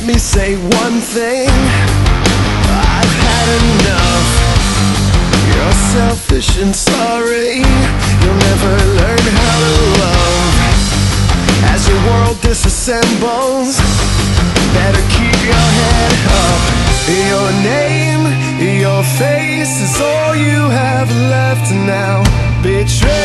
Let me say one thing. I've had enough. You're selfish and sorry. You'll never learn how to love. As your world disassembles Better keep your head up. Your name, your face is all you have left now. Betrayed,